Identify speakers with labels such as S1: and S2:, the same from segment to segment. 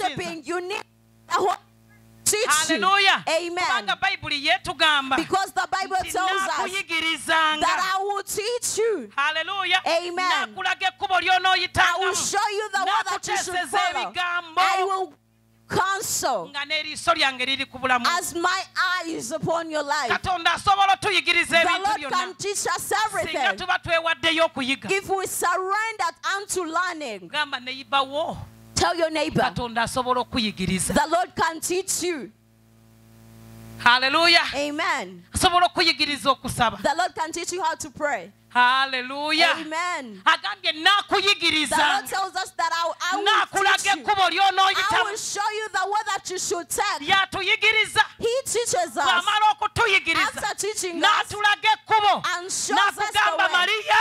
S1: worshiping, you need the Holy
S2: haleluya
S1: Amen.
S2: kubanga bayibuli yeetugamba
S1: Because the Bible tells us that I will teach you.
S2: haleluya
S1: Amen. I will show you the way that you should follow. I will counsel
S2: nga n'eriiso lyange liri ku bulamu
S1: as my eyes upon your life.
S2: katonda asobola otuyigiriza
S1: The Lord can teach us everything
S2: tuba twewaddeyo okuyiga
S1: if we surrender unto learning. Tell your neighbor,
S2: katonda asobola okuyigiriza
S1: the Lord can teach you.
S2: haleluya
S1: Amen.
S2: asobola okuyigiriza okusaba
S1: The Lord can teach you how to pray.
S2: haleluya agambye
S1: nakuyigiriza. Nakulage
S2: ekkubo
S1: lyonooyitalyatuyigiriza
S2: bwamala okutuyigiriza. N'atulaga ekkubo
S1: nakugamba
S2: mariya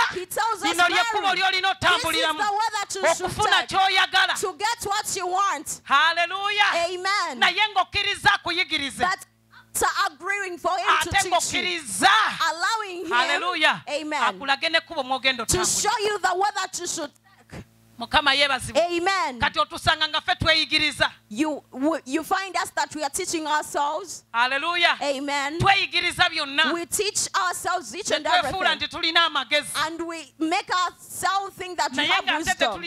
S2: lino lyekkubo lyolina otambuliramu okufuna ky'oyagala. Haleluya naye ng'okkiriza
S1: kuyigiriza. To agreeing for Him to teach you, allowing Him
S2: haleluya
S1: Amen.
S2: akulage n'ekkubo mwogenda
S1: to show you the way that you should take.
S2: mukama yeebazibwe
S1: Amen.
S2: kati otusanga nga ffe tweyigiriza
S1: You you find us that we are teaching ourselves.
S2: haleluya
S1: Amen.
S2: tweyigiriza byonna
S1: We teach ourselves each and everything.
S2: nti tulina amagezi
S1: And we make ourselves think that we have wisdom.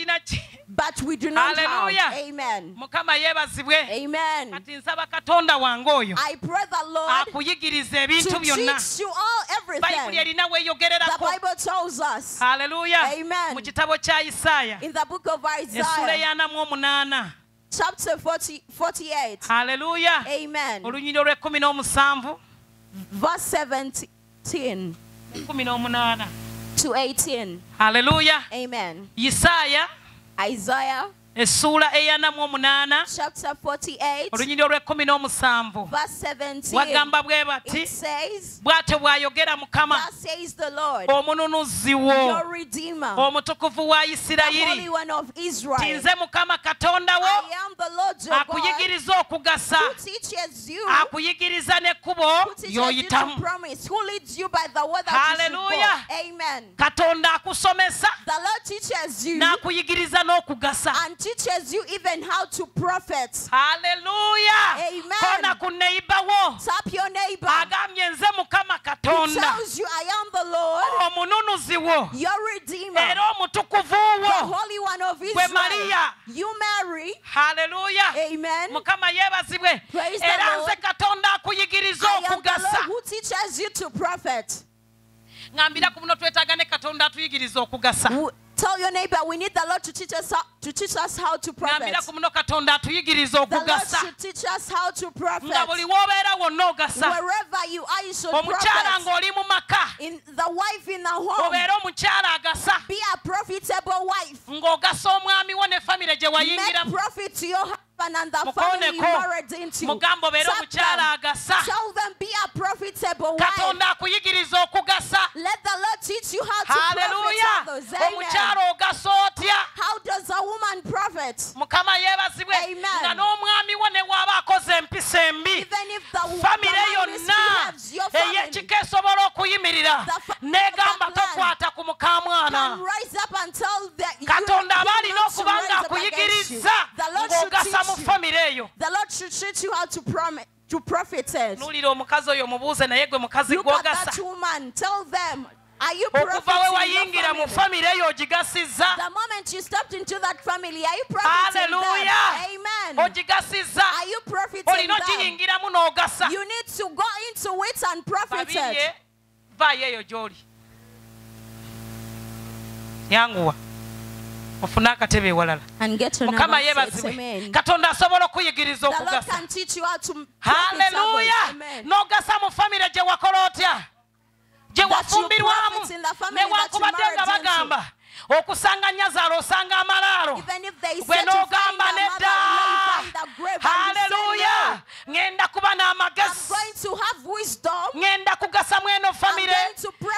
S1: But we do not
S2: Hallelujah.
S1: have. Amen.
S2: mukama yeebazibwe
S1: Amen.
S2: kati nsaba katonda wange oyo
S1: I pray the Lord
S2: akuyigiriza ebintu
S1: to
S2: byonna
S1: teach you all
S2: bayibuli
S1: everything. The Bible tells us
S2: haleluya
S1: Amen.
S2: mu kitabo kya
S1: in the book of Isaiah,
S2: omunaana
S1: chapter 40, 48.
S2: haleluya
S1: Amen.
S2: olunyiri olw'ekkumi n'omusanvu
S1: Verse 17
S2: ekkumi n'omunaana
S1: to 18.
S2: haleluya
S1: Amen.
S2: isaaya
S1: Isaiah
S2: essuula eyanamu omunaana. Olunyiri olw'ekkumi n'omusanvu. wagamba bwe bati bw'ate bw'ayogera mukama omununuzi wo omutukuvu wa isirayiri ti mukama katonda wo akuyigiriza okugasa akuyigiriza n'ekkubo
S1: y'oyitamu. haleluya
S2: katonda akusomesa n'akuyigiriza n'okugasa
S1: teaches you even how to profit.
S2: Hallelujah.
S1: Amen.
S2: ku neiba wo
S1: Tap your neighbor.
S2: agambye nze mukama
S1: He tells you, I am the Lord,
S2: omununuzi wo
S1: your Redeemer,
S2: era omutukuvu
S1: the
S2: wo
S1: Holy One of
S2: gwe
S1: Israel.
S2: mariya
S1: You marry.
S2: Hallelujah.
S1: Amen.
S2: mukama
S1: Praise the
S2: era
S1: Lord.
S2: nze katonda akuyigiriza
S1: the
S2: okugasa
S1: who teaches you to profit.
S2: ngambira ku buno twetaaga ne katonda atuyigiriza okugasa
S1: Tell your neighbor we need the Lord to teach us how, to teach us how to profit.
S2: ŋambira ku buno katonda atuyigiriza
S1: The Lord should teach us how to profit.
S2: nga buli w'obeera wonna ogasa
S1: Wherever you are, you should profit.
S2: ng'oli mu maka
S1: In the wife in the home,
S2: obeere omukyala agasa
S1: be a profitable wife.
S2: ng'ogasa omwami wo ne famire gye
S1: Make profit to your husband and the family you married into.
S2: mugambo obeere
S1: Tap
S2: omukyala agasa
S1: Tell them be a profitable wife.
S2: katonda akuyigiriza okugasa
S1: Let the Lord teach you how to profit others. Amen.
S2: omukyala ogasa
S1: How does a woman profit? Amen.
S2: nga n'omwami wo ne bw'aba akoze empisa embi
S1: Even if the, the
S2: famire yonna
S1: your family
S2: ey'ekika esobola okuyimirira n'egamba tokwata ku mukamwana
S1: can rise up and tell that you
S2: katonda aba alina okuba
S1: rise
S2: nga
S1: against you.
S2: akuyigiriza
S1: The Lord should
S2: ng'ogasa mu
S1: teach you.
S2: famire eyo
S1: The Lord should teach you how to prom- to profit it.
S2: nuulira omukazi oyo mubuuze naye gwe mukazi gw'ogasa okuva we wayingira mu famire eyo ogigasizza
S1: aleluya
S2: ogigasizza olina okiyingiramu n'ogasa. Babirye vaayo eyo gy'oli. Yanguwa ofune akatebe ewalala. Mukama yeebazibwe. Katonda asobola okuyigiriza okugasa. haleluya n'ogasa mu famire gye wakola otya? gye wafumbirwamu? newankubadde nga bagamba. Okusanga nyazaalo osanga amalaalo gwe n'ogamba nedda haleluya ŋŋenda kuba n'amagezi ŋŋenda kugasa mweno famire.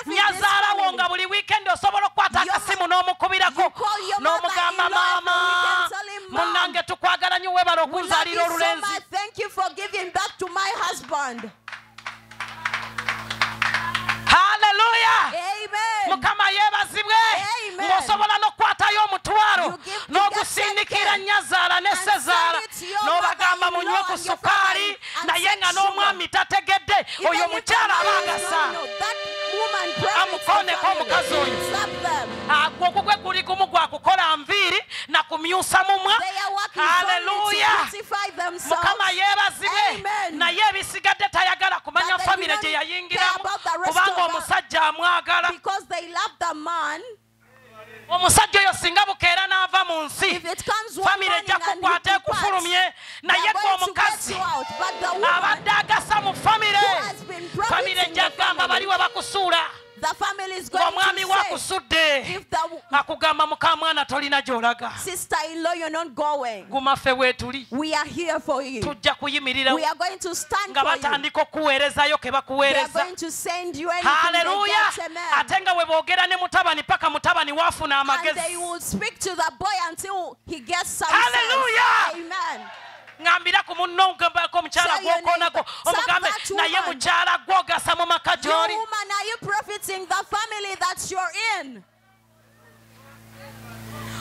S1: Nyazaalawo
S2: nga buli wiikendi osobola okukwata akasimu n'omukubirako. n'omugamba maama munnange tukwagala nnyo
S1: webala
S2: okunzaalira olulenzi. haleluya mukama
S1: yebazibwe
S2: ng'osobola n'okwatayo omutwalo
S1: n'ogusindikira
S2: nyazaala ne sezaala n'obagamba munywe ku sukaali naye nga n'omwami tategedde oyo
S1: omukyala
S2: aba agasa
S1: amukoneko
S2: omukazi oyo. Agwo gwe guli gumu gwakukola nviiri nakumyusa mumwa haleluya mukama
S1: yebazibwe
S2: naye ebisigadde tayagala kumanya famire gye yayingiramu kubanga omusajja amwagala. omusajja oyo singa bukeera n'ava mu nsi famire ejja kukwata ekufulumye naye gwe omukazi abadde agasa mu famire famire ejja kugamba
S1: bali
S2: we bakusuula.
S1: The family is going
S2: ng'omwami
S1: to say,
S2: waakusudde
S1: if the
S2: akugamba mukamwana tolina gy'olaga.
S1: Sister-in-law you're not going,
S2: guma ffe weetuli
S1: we are here for you.
S2: tujja kuyimirira
S1: We are going to stand
S2: nga
S1: for you.
S2: batandika okuweerezayo ke
S1: are
S2: bakuweereza.
S1: going to send you anything they
S2: haleluya ate nga bwe boogera ne mutabani paka mutabani waafuna amagezi.
S1: will speak to the boy until he gets some
S2: Hallelujah.
S1: sense. Amen.
S2: ŋŋambira ku munno
S1: Tell your
S2: gwokoonako omugambe
S1: "Tell that
S2: naye mukyala gwogasa mu maka
S1: You
S2: gy'oli
S1: woman, are you profiting the family that you're in?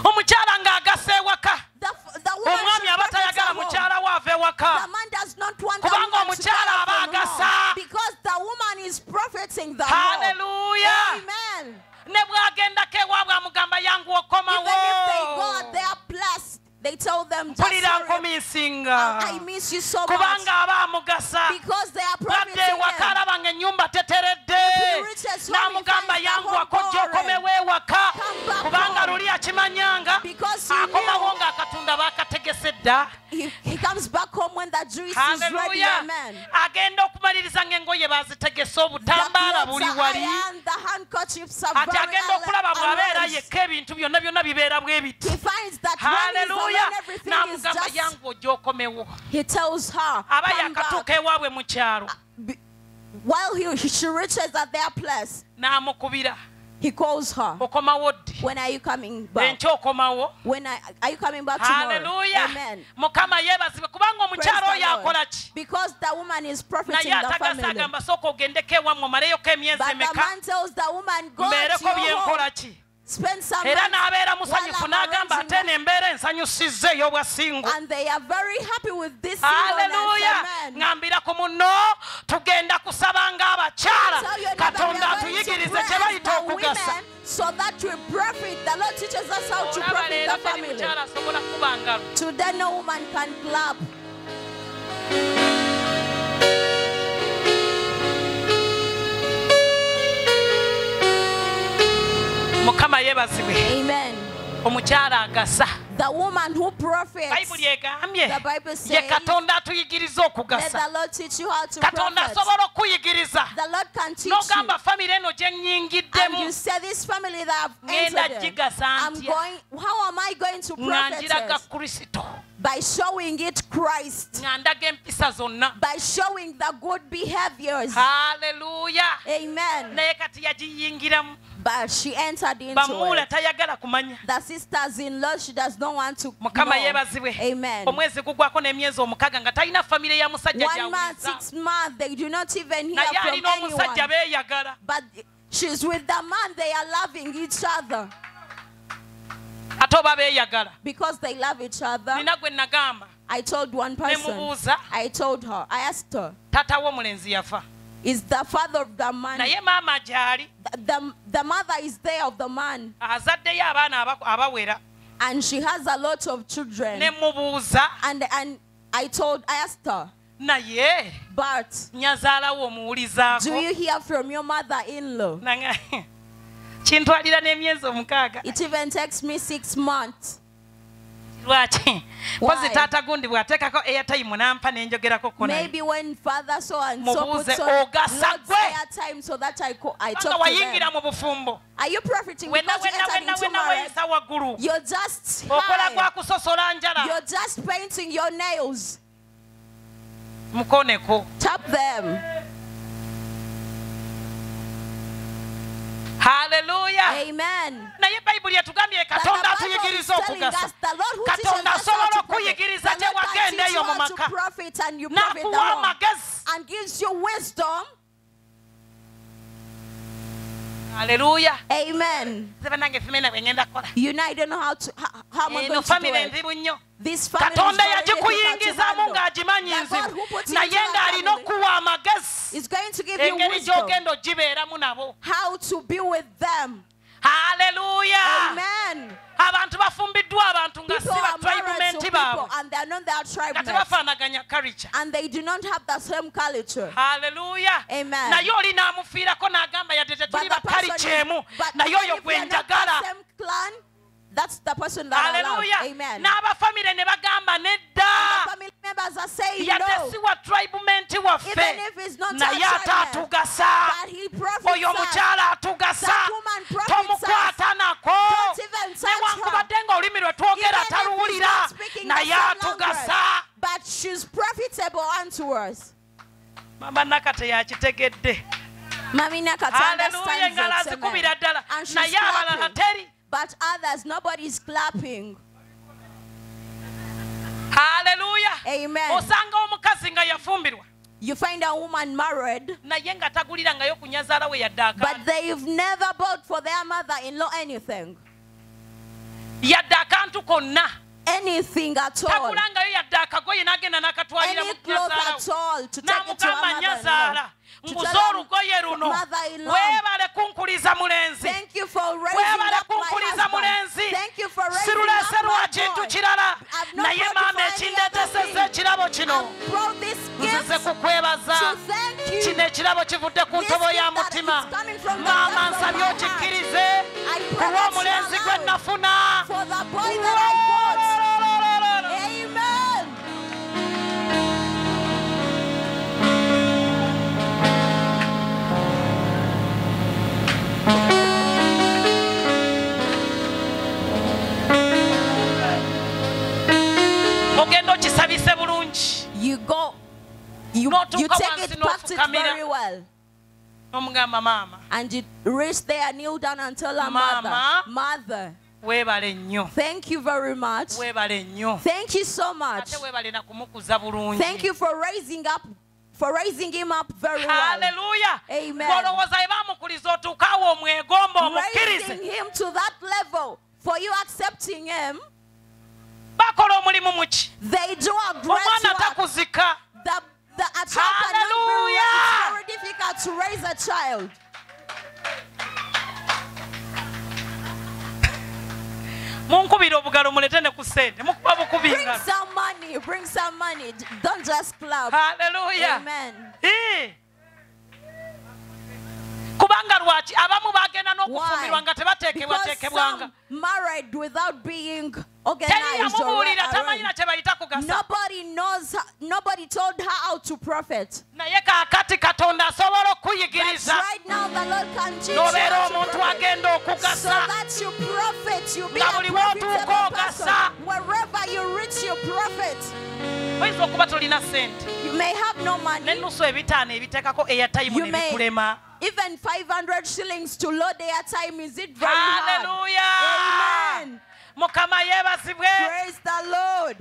S2: omukyala ng'agasa ewaka
S1: The, the woman
S2: omwami aba tayagala mukyala we ava ewaka
S1: The man does not want the
S2: Kubanga omukyala aba agasa.
S1: home because the woman is profiting the home.
S2: haleluya
S1: Amen.
S2: ne bw'agendako ewaabwe amugamba yangu okomawo mpulira
S1: hurry.
S2: Oh,
S1: I miss you so much
S2: kubanga
S1: because they are
S2: badde
S1: profiting
S2: ewaka
S1: him.
S2: alaba nga ennyumba teteredde
S1: If he reaches home, he
S2: n'amugamba
S1: home
S2: akojja okomewo ewaka
S1: Come back
S2: kubanga luli akimanyanga akomawo
S1: knew.
S2: ng'akatundu
S1: He, he comes back home when the juice is ready. Amen.
S2: agenda okumaliriza ng'engoye bazitegese
S1: The
S2: obutambaala buli wali.
S1: ironed, the handkerchiefs are
S2: ati agenda okulaba bw'abeera yekka ebintu byonna byonna bibeera bwe biti.
S1: He finds that when he's
S2: haleluya
S1: everything is
S2: n'amugamba yangu ojja okomewo.
S1: He tells her,
S2: aba yakatuuka ewaabwe mu kyalo.
S1: Uh, be- While he, she reaches at their place,
S2: n'amukubira
S1: he calls her.
S2: okomawo ddi
S1: When are you coming back?
S2: enkya okomawo
S1: When are, are you coming back tomorrow?
S2: haleluya
S1: Amen.
S2: mukama yeebazibwe kubanga omukyalo oyo akola ki
S1: Because the woman is profiting
S2: naye
S1: the
S2: atagasa
S1: family.
S2: agamba sooka ogendeko ewammwe omaleyoko emyezi
S1: But the
S2: emeka
S1: man tells the woman, go to your home,
S2: era n'abeera musanyufu n'agamba ate nembeera ensanyusizza ey'obwasingu
S1: And they are very happy with this
S2: haleluya
S1: singleness. Amen.
S2: ŋŋambira ku muno tugenda kusaba ng'abakyala okugasa
S1: women So that we profit. The Lord teaches us how to profit the family. Today no woman can clap.
S2: mukama yeebazibwe
S1: Amen.
S2: omukyala agasa
S1: The woman who
S2: bayibuli egambye
S1: The Bible
S2: ye
S1: says,
S2: katonda atuyigiriza
S1: Let the Lord teach you how to
S2: katonda asobola okuyigiriza
S1: The Lord can teach you.
S2: n'ogamba famire eno gye
S1: And
S2: nnyingiddemu
S1: you say this family that I've entered I'm going, how am I going to profit it? By showing it Christ.
S2: nga ndaga empisa zonna
S1: By showing the good behaviors.
S2: haleluya
S1: Amen.
S2: Naye kati yagiyingiramu
S1: But she entered into it. The sisters in law, she does not want to know. Amen.
S2: omwezi gugwako n'emyezi omukaaga nga talina famire ya musajja
S1: One month, six months, they do not even hear from anyone. But she's with the man, they are loving each other.
S2: Ate oba beeyagala.
S1: Because they love each other.
S2: nina gwe nagamba.
S1: I told one person, I told her, I asked her,
S2: taata w'omulenzi yafa
S1: is the father of the man,
S2: naye maama gy'ali.
S1: The, the, the mother is there of the man,
S2: azaddeyo abaana abawera.
S1: And she has a lot of children.
S2: ne mubuuza.
S1: And, and I told, I asked her,
S2: naye
S1: but
S2: nyazaalawo
S1: do you hear from your mother-in-law?
S2: Kintwalira n'emyezi omukaaga.
S1: It even takes me six months.
S2: lwaki? Kozi taata gundi bw'ateekako airtime nampa
S1: ne njogerako
S2: mubuuze ogasa gwe! wayingira mu bufumbo. Wenawena waggulu. Okola gwa kusosola njala. Mukoneko. Hallelujah.
S1: Amen.
S2: naye bayibuli etugambye katonda atuyigiriza
S1: okuga
S2: katonda asobola okuyigiriza gye mu maka. n'akuwa amagezi. Hallelujah.
S1: Amen. United know how to eh, do? This family
S2: katonda
S1: yagikuyingizamu
S2: ng'agimanyi nzibu. naye ng'alina okuwa amagezi. engeri gy'ogenda ogibeeramu nabo.
S1: How to be with them
S2: haleluya abantu bafumbiddwa abantu nga si batribumenti baabwe. tebafaanaganya
S1: kalikyahaleluya
S2: naye oli n'amufiirako n'agamba yadde tetuli
S1: bakaliky
S2: emu. naye oyo gwe
S1: that's the person that I love. Amen.
S2: n'abafamire ne bagamba
S1: And
S2: nedda
S1: the family members are saying
S2: yadde
S1: no.
S2: si wa tribumenti waffe
S1: Even if it's not
S2: naye ate atugasa
S1: But he profits
S2: oyo omukyala atugasa
S1: That woman profits
S3: tomukwata nako
S1: Don't even touch
S2: newankubadde ng'olulimi lwe twogera
S1: Even if he's
S2: taluwulira
S1: not speaking the
S2: naye atugasa
S1: But she's profitable unto us.
S2: mama nakate yakitegedde haleluya engalo azikubira ddala naye abalala teri
S1: But others, nobody's clapping.
S2: haleluya
S1: Amen.
S2: osanga omukazi nga yafumbirwa
S1: You find a woman married,
S2: naye nga tagulirangayo ku nyazaala we yadde
S1: but they've never bought for their mother-in-law anything.
S2: yadde akantu konna
S1: Anything at all.
S2: tagulangayo yadde akagoye n'agenda n'akatwalira
S1: Any cloth at all to take it to her
S2: n'amugamba nyazaala
S1: mother-in-law. To
S2: nguze
S1: tell her
S2: olugoye luno weebale kunkuliza mulenzi.
S1: Thank you for raising
S2: weebale kunkuliza mulenzi.
S1: Thank you for raising
S2: siruleese
S1: up
S2: lwa kintu kirala naye maama
S1: you for any
S2: ekindeetesezza
S1: other thing.
S2: ekirabo kino
S1: I brought this
S2: nzize kukwebaza.
S1: to thank you.
S2: kino ekirabo kivudde ku ntobo ya mutima
S1: is coming from the
S2: maama nsabye okikkirize
S1: I pray that
S2: olw'omulenzi gwe nafuna n'ofukamira.
S1: very well.
S2: n'omugamba maama
S1: And you reach there, kneel down and tell her mother, Mother,
S2: weebale nnyo
S1: thank you very much.
S2: weebale nnyo
S1: Thank you so much.
S2: ate weebale na bulungi
S1: Thank you for raising up, for raising him up very well.
S2: Hallelujah.
S1: Amen.
S2: omwegomba
S1: Raising
S2: omukkirize
S1: him to that level, for you accepting him,
S2: bakola omulimu muki
S1: they do a great
S2: omwana
S1: work.
S2: takuzika
S1: The, the, a child cannot be raised. It's very difficult to raise a child.
S2: munkubira obugalo mulete ne ku sente. Mukuba bukubi haleluya eh. kubanga lwaki abamu bagenda n'okufumbirwa nga tebateekebwateekebwanga teri yamubuulira tamanyina
S1: nobody told her how to profit.
S2: Naye kaakati katonda
S1: that you
S2: nobeera omuntu agenda okugasa nga
S1: wherever you reach
S2: oyinza okuba
S1: You may have no money. You may Even 500 shillings to load airtime, is it right?
S2: Hallelujah!
S1: Amen.
S2: Mukama yeebazibwe
S1: Praise the Lord.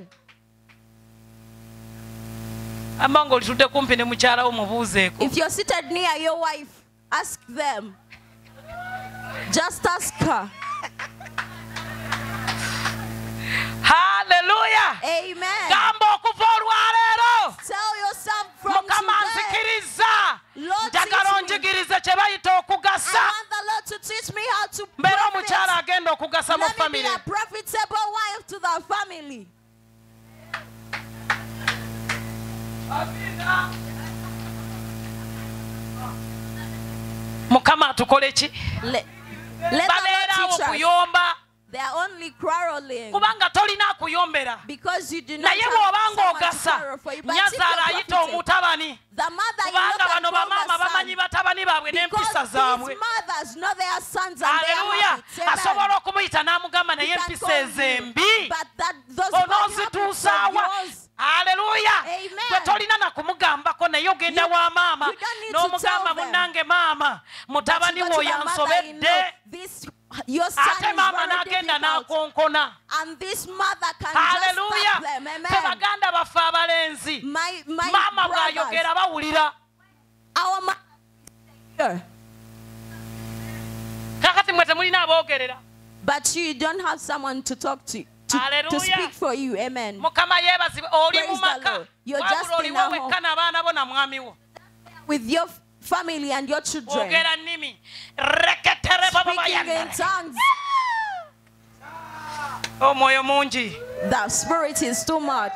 S2: amba ng'olitudde kumpi ne mukyalawo mubuuzeeko
S1: If you're seated near your wife, ask them. Just ask her.
S2: haleluya
S1: Amen.
S2: gamba okuva olwaleero
S1: Tell yourself from
S2: mukama nzikiriza. Njagala onjigirize kye bayita okugasa. Mbeera omukyala agenda okugasa mu famire mukama atukole ki?
S1: Babeerawo
S2: kuyomba. Kubanga tolina
S1: kuyombera.
S2: Naye bw'obanga ogasa nyazaala ayita
S1: omuta batabani
S2: kubanga bano bamaama bamanyi batabani baabwe n'empisa zaabwe. aleluya asobola okumuyita n'amugamba naye empisa
S1: ez'embi
S2: onoozituusaawa aleluya gwe tolina nakumugambako naye ogenda wa maama n'omugamba munnange maama mutabani
S1: woyo ansobedde
S2: wo
S1: to the
S2: yansobedde
S1: mother-in-law, This your son
S2: ate
S1: is very
S2: n'agenda n'akonkona
S1: And this mother can
S2: haleluya
S1: just stop them.
S2: fe
S1: Amen.
S2: baganda baffe abalenzi
S1: My my
S2: maama bw'ayogera bawulira
S1: our mother.
S2: temulina aboogerera
S1: But you don't have someone to talk to, to, to speak for you. Amen.
S2: mukama yeebazibwe oli
S1: Praise the Lord. You're just in a
S2: wekka n'abaana bo na mwami wo
S1: With your family and your children.
S2: bwogera nnimi reketere baba
S1: Speaking in tongues. Ah!
S2: Oh, omwoyo mungi
S1: The spirit is too much.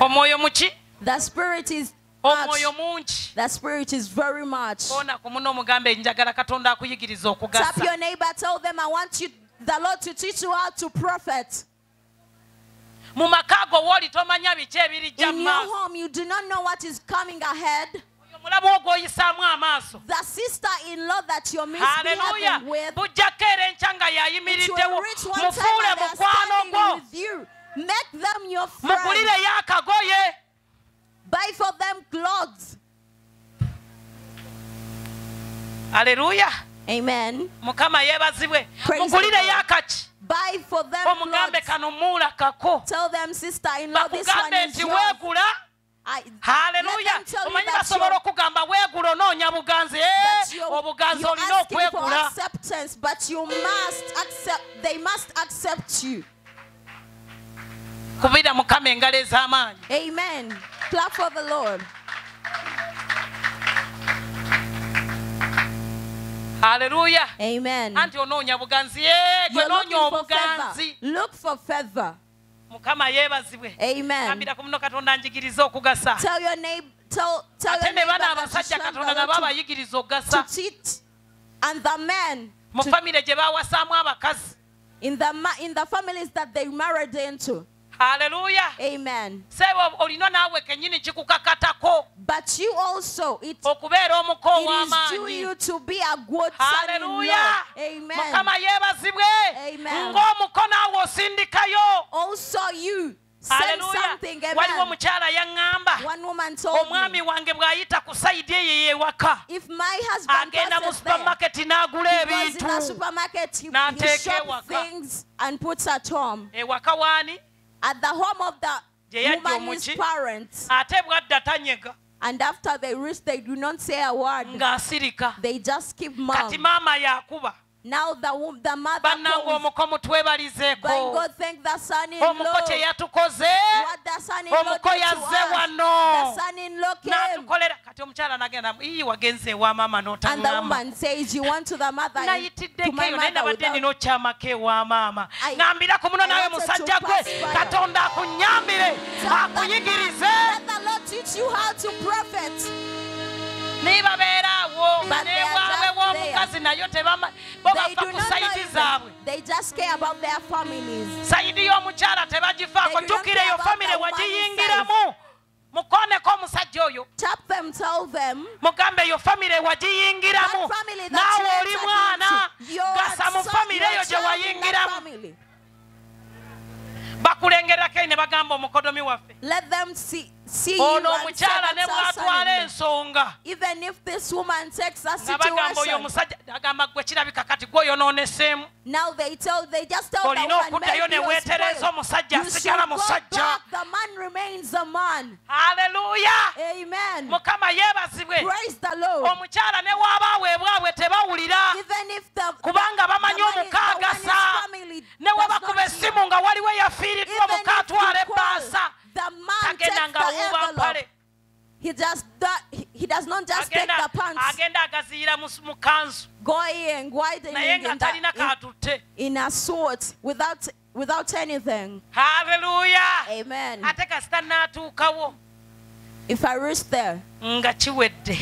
S2: Oh, omwoyo muki
S1: The spirit is oh,
S2: omwoyo mungi
S1: The spirit is very much.
S2: ona ku muno omugambe njagala katonda akuyigiriza
S1: Tap your neighbor, tell them, I want you, the Lord to teach you how to profit.
S2: mu maka go woli tomanya biki
S1: ebijja
S2: mu maaso omulamu ogwoyisaamu amaaso. Haleluya bujjako era enkya nga yayimiriddewo. mufuule mukwano gwo. mugulireyo akagoye
S1: Buy
S2: Mukama
S1: yebazibwe.
S2: Mugulireyo akaki.
S1: Buy for them
S2: omugambe
S1: clothes.
S2: kano muulakako
S1: Tell them, sister in law, this one is
S2: nti weegula
S1: I,
S2: haleluya
S1: Let them tell you
S2: omanyi basobola okugamba weegula onoonya buganzi Eh, obuganzi
S1: you're
S2: olina
S1: asking for
S2: okwegula
S1: acceptance, but you must accept. They must accept you.
S2: kubira mukama engalo ez'amaanyi
S1: Amen. Clap for the Lord.
S2: Haleluya
S1: Amen.
S2: anti onoonya buganzi ye gwe
S1: You're looking for favor. Look for favor.
S2: mukama yeebazibwe
S1: Amen.
S2: ambira ku muno katonda njigiriza okugasa
S1: Tell your neighbor. Tell, tell
S2: ate
S1: your
S2: ne
S1: neighbor
S2: bana
S1: that
S2: abasajja katonda nabo abayigiriza
S1: to,
S2: okugasa
S1: to cheat, and the men
S2: mu
S1: to-
S2: famire gye bawasaamu abakazi
S1: in the in the families that they married into.
S2: Hallelujah.
S1: Amen. But you also, it, it is due you to be a good
S2: Hallelujah.
S1: Amen. Amen. Also you.
S2: waliwo omukyala yaŋŋamba omwami wange bw'ayita ku sayidi eyo yewaka agenda mu supamaketi n'agula ebintu n'ateeka ewaka ewaka waani
S1: At the home of the woman's parents.
S2: ate bwadda tanyega
S1: And after they reach, they do not say a word. They just keep mum. Now bannange
S2: omuko mutwebalizeeko omuko kye yatukoze omuko yazze wano. Natukolera. Kati omukyala nagenda ii wagenze ewa maama n'otamunayiddeko naye nabadde nina okyamako ewa maama. Ŋambirako muno
S1: naawe
S2: musajja gwe. katonda akunyambire akuyigirize. Naye
S1: newa
S2: emboozi nayo bo bafa ku sayidi zaabwe. sayidi y'omukyala tebagifaako jjukira eyo famire wagiyingiramu mukoneko omusajja oyo. Mugambe eyo famire wagiyingiramu naawe oli mwana. gasa mu famire eyo gye wayingiramu. Bakulengerako ne bagamba omukodomi waffe.
S1: Let them see, see you
S2: ono omukyala ne bw'atwala ensonga.
S1: Even if this woman takes a
S2: nga bagamba oyo omusajja agamba gwe kirabika kati gw'oyonooneseemu
S1: now they tell, they just tell the
S2: olina okuddayo ne weetereza omusajja asigala musajja.
S1: The man remains a man.
S2: haleluya
S1: Amen.
S2: mukama yeebazibwe.
S1: Praise the Lord.
S2: omukyala ne waaba aweebwabwe tebawulira.
S1: Even if the
S2: kubanga bamanyi
S1: the
S2: ne
S1: not
S2: essimu nga waliwo eyafiiriddwa muka atwala ebbaasa
S1: the man takes
S2: tagenda
S1: the
S2: ng'awuuba
S1: envelope.
S2: mpale
S1: He just that he, does not just take the pants,
S2: agenda agaziyira mu kanzu
S1: going widening in, the- in, in a suit without without anything.
S2: Hallelujah.
S1: Amen.
S2: ate kasita n'atuukawo
S1: If I reach there,
S2: nga kiwedde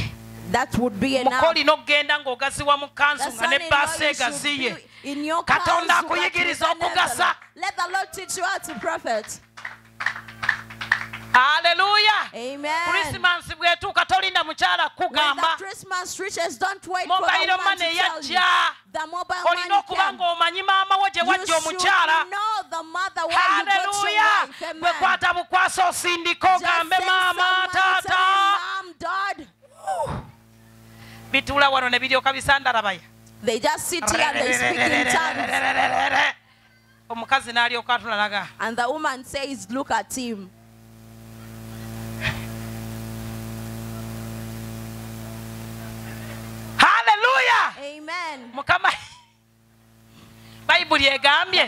S1: that would be
S2: muko
S1: enough.
S2: olina okugenda ng'ogaziwa mu kanzu nga ne
S1: son-in-law, you should
S2: egaziye
S1: in your
S2: Katonda
S1: cars,
S2: akuyigiriza okugasa.
S1: envelope. Let the Lord teach you how to profit.
S2: haleluya
S1: Amen.
S2: krisimansi bw'etuuka tolinda mukyala
S1: When
S2: kukugamba
S1: the Christmas reaches, don't wait for the
S2: mobile money
S1: to tell you.
S2: yajja
S1: The mobile
S2: olina
S1: money
S2: okuba ng'omanyi maama wo gye
S1: You
S2: wajja omukyala
S1: know the mother where you got your
S2: haleluya
S1: wife. Amen.
S2: bwe kwata bukwasa osindika ogambe maama taata wano ne biryoka
S1: they just sit here and they speak in tongues
S2: omukazi n'alyoka
S1: and the woman says look at him. Hallelujah!
S2: Amen.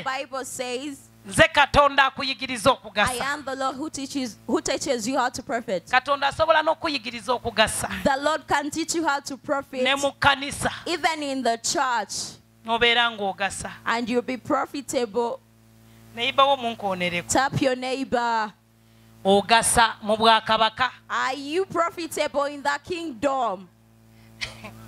S1: Bible says
S2: nze katonda akuyigiriza
S1: I
S2: okugasa
S1: am the Lord who teaches who teaches you how to profit.
S2: katonda asobola n'okuyigiriza okugasa
S1: The Lord can teach you how to profit
S2: ne mu kkanisa
S1: even in the church,
S2: n'obeera ng'ogasa
S1: and you'll be profitable.
S2: neyibawo munkoonereko
S1: Tap your neighbor.
S2: ogasa mu bwakabaka
S1: Are you profitable in the kingdom?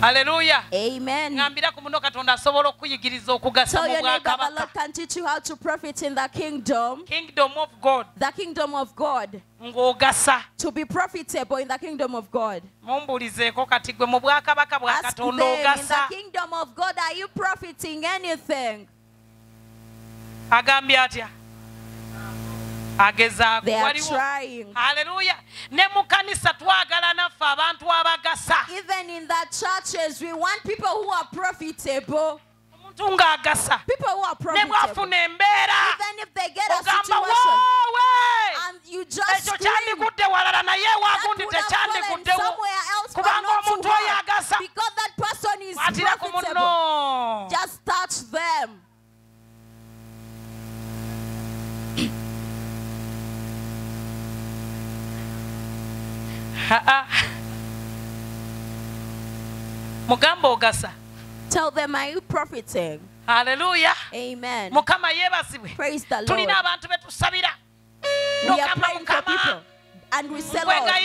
S2: haleluya
S1: Amen.
S2: ŋambiraku muno katonda asobola okuyigiriza okugasa
S1: Tell
S2: mu
S1: your neighbor the Lord can teach you how to profit in the kingdom,
S2: kingdom of god.
S1: The kingdom of God, to be profitable in the kingdom of God.
S2: mumbulizeeko kati gwe mu bwakabaka bwa
S1: Ask them in the kingdom of God, are you profiting anything?
S2: Agambye atya agezaako
S1: They are
S2: waliwo
S1: trying.
S2: haleluya ne mu kanisa twagala naffe abantu abagasa
S1: Even in the churches, we want people who are profitable.
S2: omuntu ng'agasa
S1: People who are
S2: ne
S1: profitable.
S2: bw'afuna embeera
S1: Even if they get a
S2: ogamba
S1: situation
S2: woowe
S1: and you just
S2: ekyo kyandigudde walala naye waagundi
S1: would have
S2: tekyandiguddewo
S1: somewhere else, but
S2: kubanga
S1: not to
S2: omuntu oyo
S1: her.
S2: agasa
S1: Because that person is
S2: kwatira ku
S1: profitable.
S2: munno haa mugambe ogasa.
S1: Tell them are you profiting
S2: haleluya
S1: amen.
S2: Mukama
S1: yeebasibwe
S2: tulina abantu betusabira nogamba mukama.
S1: and we say, Lord, I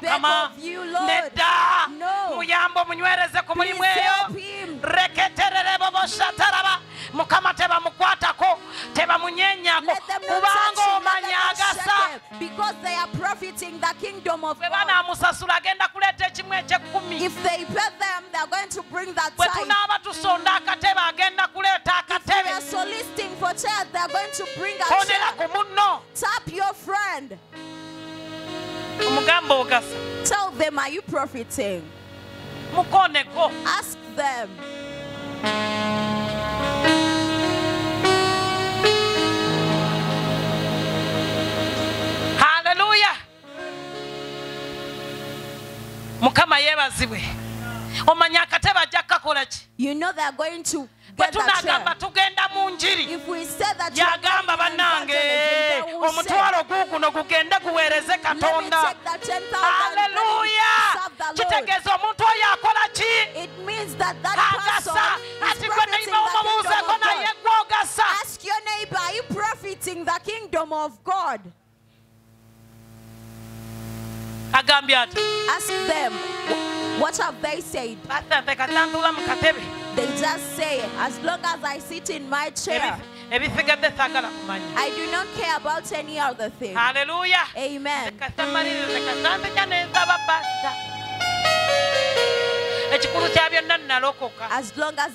S1: beg of you, Lord, no, please help him.
S2: Mukama tebamukwatako tebamunyenyako kubanga
S1: him. Because they are profiting the kingdom of God.
S2: banaamusasula agenda kuleeta ekimu ekyekumi
S1: If they pay them, they are going to bring that tithe.
S2: tunaaba tusonda akatebe agenda kuleeta
S1: If they are soliciting for chairs, they are going to bring a chair. Tap your friend. Tell them, are you profiting? Ask them.
S2: Mukama yeebazibwe. Omanya akatebe ajja kukakola ki?
S1: You know they are going to
S2: bwe
S1: get that chair.
S2: tunagamba tugenda mu njiri.
S1: If we say that you are
S2: yagamba bannange
S1: evangelism, they will say,
S2: omutwalo guguno gugende guweereze katonda
S1: take that 10,000
S2: haleluya
S1: serve the Lord.
S2: kitegeeza omuntu oyo akola ki?
S1: It means that that person
S2: agasa ati gwe
S1: profiting
S2: nayiba
S1: the kingdom
S2: omubuuzeeko
S1: of
S2: naye gwe ogasa
S1: Ask your neighbor, are you profiting the kingdom of God?
S2: Agambye ati
S1: Ask them, what have they said?
S2: batante mu katebe
S1: They just say, as long as I sit in my chair,
S2: ebisigadde saagala kumanya
S1: I do not care about any other thing.
S2: haleluya
S1: Amen.
S2: kasamalirize kasanzija nensaba pasta ekikulu kya byonna nalokoka
S1: As long as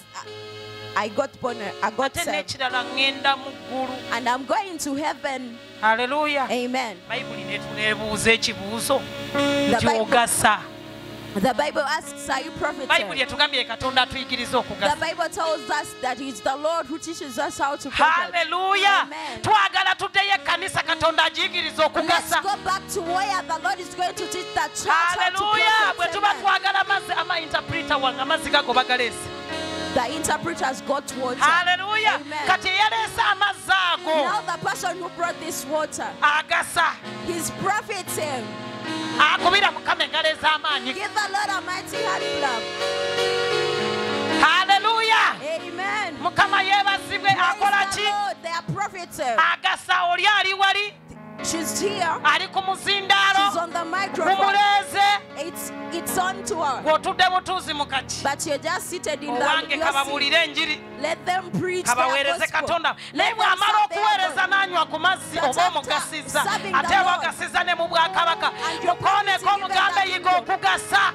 S1: I, got born, I got saved,
S2: n'ekirala ŋŋenda mu ggulu
S1: and I'm going to heaven.
S2: Haleluya
S1: Amen.
S2: bayibuli netunebuuza ekibuuzo
S1: The
S2: nti
S1: Bible-
S2: ogasa
S1: The Bible asks, are you
S2: atuyigiriza
S1: The Bible tells us that it's the Lord who teaches us how to profit.
S2: Hallelujah.
S1: Amen. Let's go back to where the Lord is going to teach the church how to profit. The interpreters got water.
S2: Hallelujah.
S1: Amen.
S2: kati eyaleese amazzi ago
S1: Now the person who brought this water,
S2: agasa
S1: he's profiting.
S2: akubira mukama engalo ez'amaanyi
S1: Give the Lord a mighty hand clap.
S2: haleluya
S1: Amen.
S2: mukama yeebazibwe akola
S1: Praise the
S2: ki
S1: Lord. They are profiting.
S2: agasa oli ali wali
S1: She's here.
S2: ali ku
S1: muzindalo mumuleze.
S2: Ng'otudde butuuzi mu
S1: kaki
S2: owange kababuulire enjiri. Kabaweereze katonda. Naye bw'amala okuweereza n'anywa ku mazzi oba omugasiza ate
S1: oba
S2: ogasiza ne mu bwakabaka mukooneko omugambe yiga okugasa.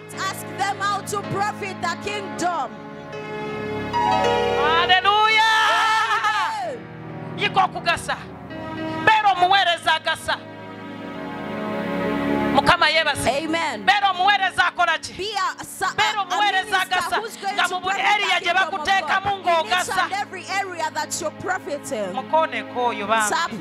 S1: Aleluya
S2: yiga okugasa mbeera omuweereza agasa mukama yeebasibeera omuweereza akola ki beera omuweereza agasa nga mu buli
S1: eriya
S2: gye bakuteekamu ng'ogasa mukooneko oyo bambi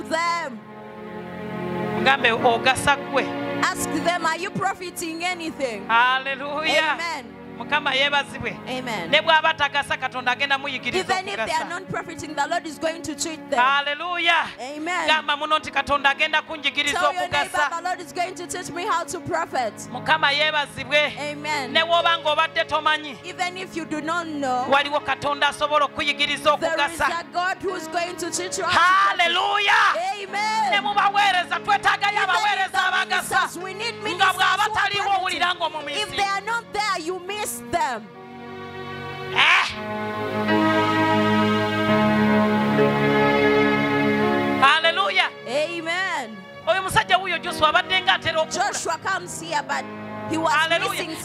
S2: mugambe ogasa ggwe
S1: Ask them, are you profiting anything?
S2: Hallelujah.
S1: Amen.
S2: Mukama yeebazibwe
S1: Amen.
S2: ne bw'aba tagasa katonda agenda muyigiriza
S1: Even if they are
S2: okugasa
S1: not profiting, the Lord is going to treat them.
S2: haleluya
S1: Amen.
S2: gamba muno nti katonda agenda kunjigiriza
S1: Tell your neighbor,
S2: okugasa
S1: the Lord is going to teach me how to profit.
S2: mukama yeebazibwe
S1: Amen.
S2: ne bw'oba ng'obadde tomanyi
S1: Even if you do not know,
S2: waliwo katonda asobola okuyigiriza okugasa
S1: a God who's going to teach you how to profit.
S2: haleluya ne
S1: Amen.
S2: mu baweereza twetaagayo abaweereza abagasa
S1: ministers, we need
S2: nga
S1: ministers
S2: bw'aba
S1: are
S2: taliwo owulira ng'omumisi
S1: bless them.
S2: Ah! Hallelujah.
S1: Amen.
S2: oyo musajja wuyo joshua abadde nga atera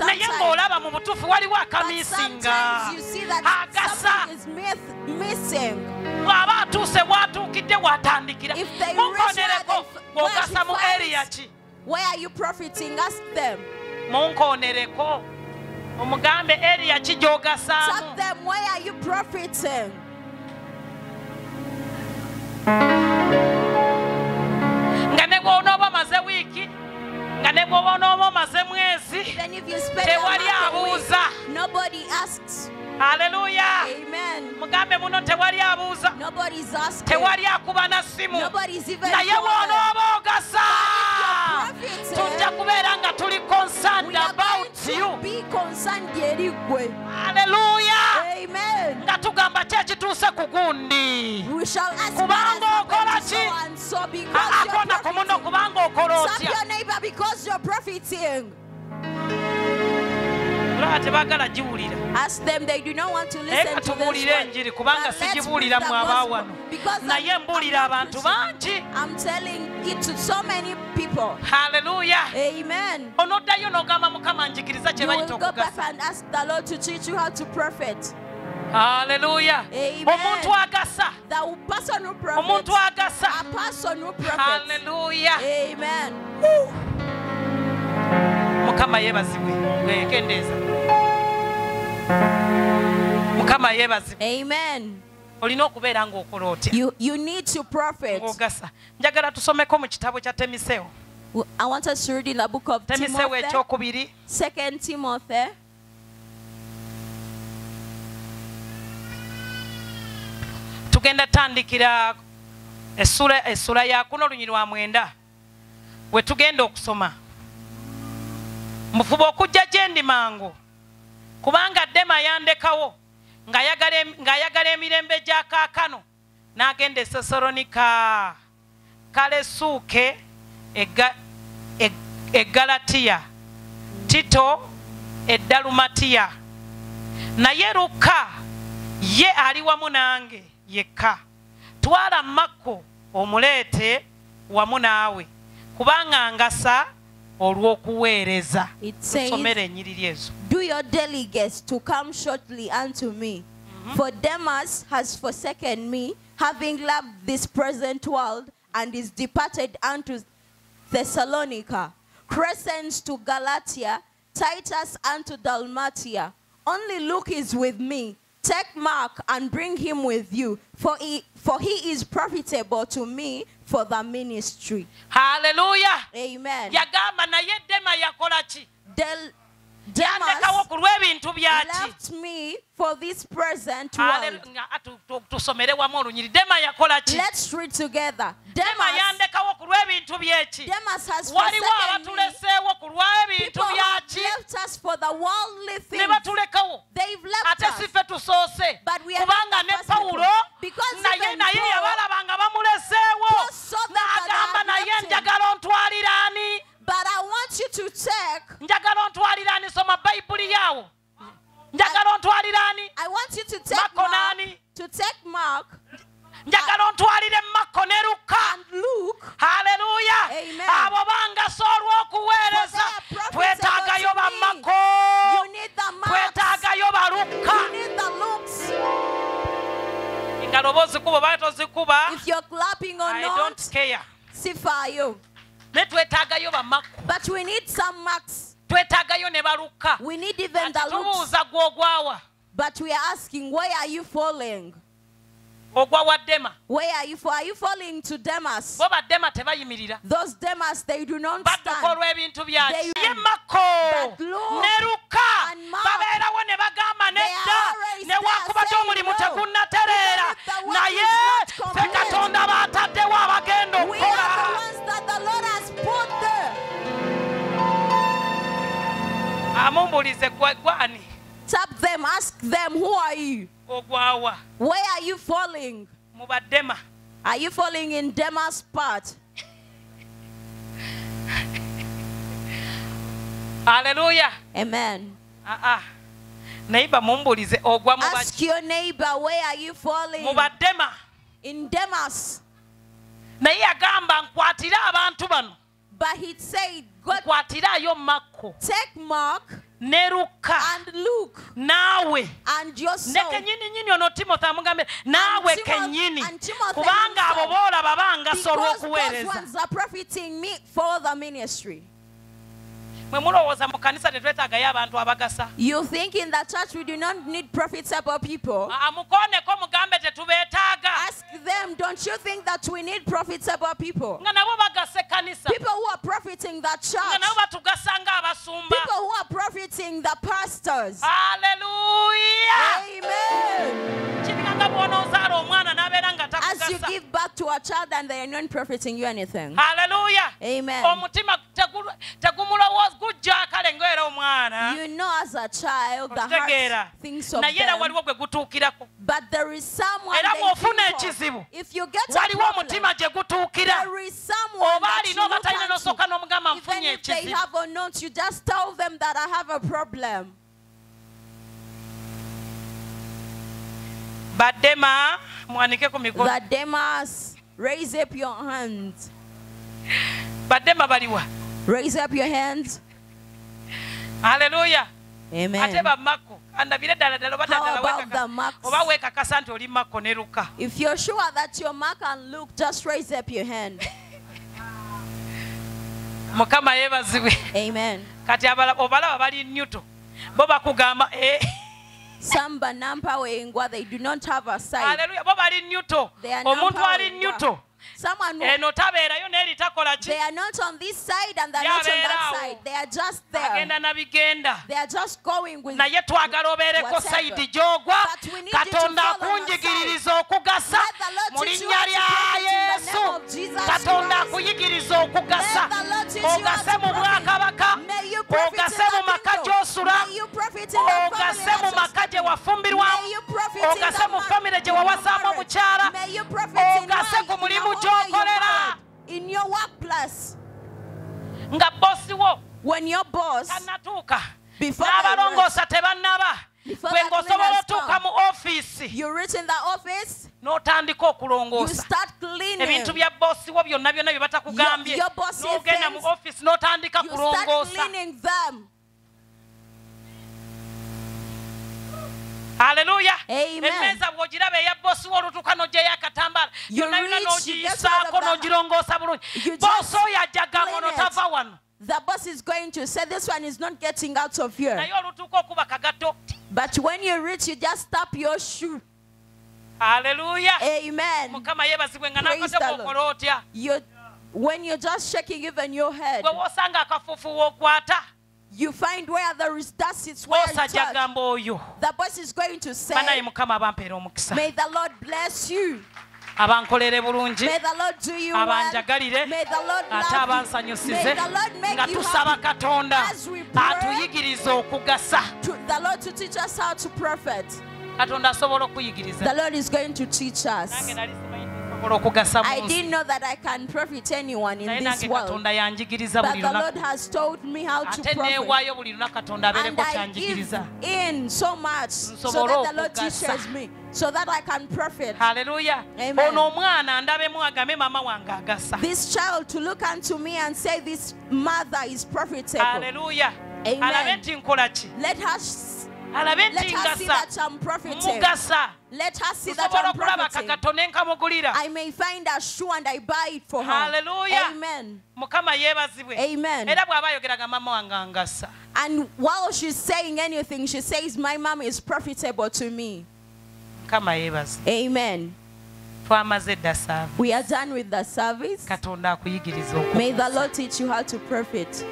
S2: naye ng'olaba mu butuufu waliwo
S1: akamisinga
S2: agasa. bw'aba atuuse w'atuukidde w'atandikira. Munkonereko
S1: ng'ogasa
S2: mu eriya ki? munkonereko. Omugambe eriya ki gy'ogasaamu
S1: them, where are you profiting?
S2: nga ne bw'onooba omaze wiiki nga ne bw'oba omaze mwezi
S1: Even if you spend a
S2: tewali
S1: month a week,
S2: abuuza.
S1: nobody asks.
S2: haleluya
S1: Amen.
S2: mugambe muno tewali abuuza. Tewali akuba na simu.
S1: Nobody's even
S2: naye bw'onooba ogasa.
S1: But if you're
S2: tujja kubeera nga tuli concerned about you.
S1: aleluya
S2: nga tugamba ki ekituuse ku gundi. Kubanga okola ki? akonda ku muno kubanga okola otya?
S1: Your neighbor because you're profiting.
S2: olaba tebaagala giwulira
S1: Ask them, they do not want to listen to this
S2: tubuulire enjiri kubanga sigibuulira mu.
S1: Because
S2: naye
S1: I'm-
S2: mbuulira abantu bangi
S1: I'm telling it to so many people.
S2: haleluya
S1: Amen.
S2: onoddayo n'ogamba mukama njigiriza kye
S1: You will
S2: bayita
S1: go back
S2: okugasa
S1: and ask the Lord to teach you how to profit.
S2: haleluya
S1: Amen.
S2: omuntu agasa
S1: The person who
S2: omuntu
S1: profits,
S2: agasa
S1: a person who profits.
S2: haleluya
S1: Amen.
S2: Mukama yeebazibwe wekendeeza mukama yeebazibwe
S1: Amen.
S2: olina okubeera ng'okola otya?
S1: You need to profit.
S2: ng'ogasa. Njagala tusomeko mu kitabo kya temisewo
S1: I want us to read in the book of Timothy, Second Timothy,
S2: tugenda tandikira essula ya kuno olunyi lwa mwenda. We tugenda okusoma mufuba okujja gye ndi mangu. Kubanga dema yandekawo ng'ayagala em- ng'ayagala emirembe gya kaakano n'agenda e sesalonika kale suuke egga- e- eggalatiya tito eddalumatiya naye lukka ye ali wamu nange yekka. Twala makko omuleete wamu naawe. Kubanga ngasa olw'okuweereza
S1: It says-
S2: tusomere ennyiriri ezo
S1: Do your delegates to come shortly unto me. Mm-hmm. For Demas has forsaken me, having loved this present world, and is departed unto Thessalonica. Crescens to Galatia, Titus unto Dalmatia. Only Luke is with me. Take Mark and bring him with you, for he, for he is profitable to me for the ministry.
S2: Hallelujah.
S1: Amen.
S2: yagamba naye dema yakola ki
S1: Del,
S2: yandekawo
S1: Demas
S2: ku lw'ebintu byaki
S1: left me for this present world. Let's read together. Demas,
S2: yandekawo ku lw'ebintu byeki
S1: Demas has forsaken me.
S2: abatuleseewo ku lw'ebintu
S1: People have left us for the worldly things. They've left us. But we are not the
S2: ne
S1: first
S2: pawulo
S1: people. Because even Paul-
S2: yabalaba nga bamuleseewo
S1: Paul saw them that have left him. But I want you to check.
S2: njagala ontwaliraani soma bayibuli yaawo njagala
S1: ontwaliraani mako naani
S2: njagala ontwalire mako ne
S1: luka.
S2: Haleluya abo bangasa olw'okuweereza twetaagayo
S1: bamako
S2: twetaagayo
S1: baluka
S2: engalo
S1: bozikuba batozikuba
S2: i don't
S1: sifayo
S2: ne twetaagayo bamakko
S1: But we need some marks.
S2: twetaagayo ne balukka
S1: We need even
S2: Kati
S1: the looks.
S2: gw'ogwawa
S1: But we are asking, why are you falling?
S2: ogwa wa dema
S1: Where are you for? Are you falling to Demas?
S2: bo baddema tebayimirira
S1: Those Demas, they do not stand. They- But
S2: luka
S1: and Mark,
S2: babeerawo ne bagamba
S1: they are
S2: nedda
S1: always
S2: newankubadde
S1: there
S2: omulimu
S1: saying no.
S2: tegunnatereera
S1: Even if the work
S2: naye
S1: is not
S2: ffe
S1: complete.
S2: katonda baataddewo abagenda okukola amumbulize gwani
S1: Tap them, ask them, who are you?
S2: ogwawa
S1: Where are you falling?
S2: mu baddema
S1: Are you falling in Demas' part?
S2: aleluya
S1: Amen.
S2: Ah, ah. bamumbulize ogwa mu
S1: Ask your neighbor, where are you falling?
S2: mu baddema
S1: In Demas.
S2: naye yagamba nkwatire abantu bano
S1: he'd say, God,
S2: kwatirayo Marko.
S1: Take Mark
S2: ne naawe ne ono timothy amugambye naawe kenyini. kubanga abo boolaba bangasa olw'okuweereza
S1: You think in the church we do not need profitable people?
S2: Aa, mukooneko mugambe tetubeetaaga
S1: Ask them, don't you think that we need profitable people?
S2: nga nabo bagasa ekkanisa
S1: People who are profiting the church.
S2: nabo batugasa ng'abasumba
S1: People who are profiting the pastors.
S2: aleluya
S1: Amen.
S2: kiriganga bw'onoozaala omwana n'abeera nga
S1: As you give back to a child and they are not profiting you anything.
S2: aleluya
S1: Amen.
S2: ogujja kale ngaera omwana
S1: You know as a child the heart thinks of
S2: naye era waliwo gwe gutuukirako
S1: But there is someone
S2: era bw'ofuna ekizibu waliwo omutima gye gutuukira oba alina oba talina n'osooka n'omugamba nfunye ekizibu Badema, mwanike ku mikono.
S1: Bademas, raise up your hands.
S2: Badema baliwa.
S1: Raise up your hands.
S2: Aleluya
S1: Amen.
S2: ate bamakko andabire ddala ddala oba ddala oba weekakasa nti oli makko ne luka.
S1: If you're sure that your Mark and Luke, just raise up your hand.
S2: mukama yeebazibwe
S1: Amen.
S2: kati obalaba bali nyuto bo bakugamba eh,
S1: Some banampa wengwa, they do not have a They are
S2: omuntu ali
S1: wengwa. Someone who
S2: eno tabeerayo n'eri takola ki?
S1: They are not on this side and they're not on that side. They are just there.
S2: agenda nabigenda.
S1: They are just going with
S2: naye twagala obeereko
S1: Whatever.
S2: sayidi gy'ogwa.
S1: But we need you to
S2: katonda
S1: follow on
S2: akunjigiririza okugasa.
S1: Let the Lord
S2: mu
S1: teach you
S2: linnya
S1: how to
S2: lya
S1: profit in the
S2: yesu.
S1: name of Jesus
S2: katonda
S1: Christ.
S2: akuyigiriza okugasa.
S1: Let the Lord teach you how
S2: ogase
S1: to
S2: mu
S1: profit.
S2: bwakabaka.
S1: May you profit
S2: ogase
S1: in
S2: mu
S1: the
S2: maka
S1: kingdom.
S2: gy'osula.
S1: May you profit in family
S2: ogase
S1: that
S2: mu
S1: you're
S2: maka gye wafumbirwamu
S1: May you profit in
S2: ogase
S1: the
S2: mu
S1: ma-
S2: famire gye wawasaamu omukyala
S1: May you profit in
S2: ogase
S1: life,
S2: ku
S1: in
S2: nga bosi wo.
S1: When your boss,
S2: tanatuuka
S1: Before
S2: n'abalongoosa tebannaba
S1: the
S2: ng'osobola otuuka mu ofiisi
S1: you reach in the office,
S2: n'otandika okulongoosa.
S1: start cleaning.
S2: ebintu bya bosi wo byonna byonna bye batakugambye
S1: Your- your bossy
S2: n'ogenda mu ofiisi n'otandika kulongoosa
S1: cleaning them.
S2: Haleluya
S1: Amen.
S2: emmeeza bw'ogiraba eya bosi wo olutuuka n'ogyayo akatambaala
S1: You
S2: yonna yonna
S1: reach, you
S2: n'ogiyisaako
S1: the-
S2: n'ogirongoosa bulungi
S1: just
S2: oyo ajjaga
S1: clean
S2: ngono tava wano
S1: The boss is going to say, This one is not getting out of here.
S2: naye olutuuka okuba kagato
S1: But when you reach, you just tap your shoe.
S2: Hallelujah.
S1: Amen. Praise the Lord. You, when you're just shaking even your head,
S2: gwe woosanga akafuufu w'okwata
S1: you find where there is dust, it's where
S2: boosi
S1: it
S2: ajja
S1: touch.
S2: gamba oyo
S1: The boss is going to say,
S2: mukama abampeera omukisa
S1: May the Lord bless you.
S2: abankolere bulungi
S1: May the Lord do you well.
S2: abanjagalire
S1: May the Lord
S2: ate
S1: love you.
S2: abansanyusize
S1: May the Lord make
S2: nga
S1: you
S2: tusaba
S1: happy.
S2: katonda
S1: As we pray,
S2: atuyigirize okugasa
S1: to, the Lord to teach us how to profit.
S2: katonda asobola
S1: The
S2: okuyigiriza
S1: Lord is going to teach us.
S2: nange nali simanyi nsobola okugasa
S1: I didn't know that I can profit anyone in this world. But the Lord has told me how to profit.
S2: neewaayo buli lunaku katonda
S1: And I give in so much so that the Lord teaches me, so that I can profit.
S2: haleluya
S1: Amen.
S2: ono omwana ndabemu agambe maama wange agasa
S1: This child to look unto me and say, This mother is profitable.
S2: haleluya
S1: Amen.
S2: alabe nti nkola ki
S1: Let her, let her see that I'm profiting. Let her see that I'm profiting.
S2: kakato ne nkamugulira
S1: I may find a shoe and I buy it for her.
S2: Hallelujah.
S1: Amen. Amen.
S2: era bw'aba ayogeraga maama wange angasa
S1: And while she's saying anything, she says, My mom is profitable to me. Amen.
S2: twamaze edda saavi
S1: We are done with the service. May the. Lord teach you how to profit.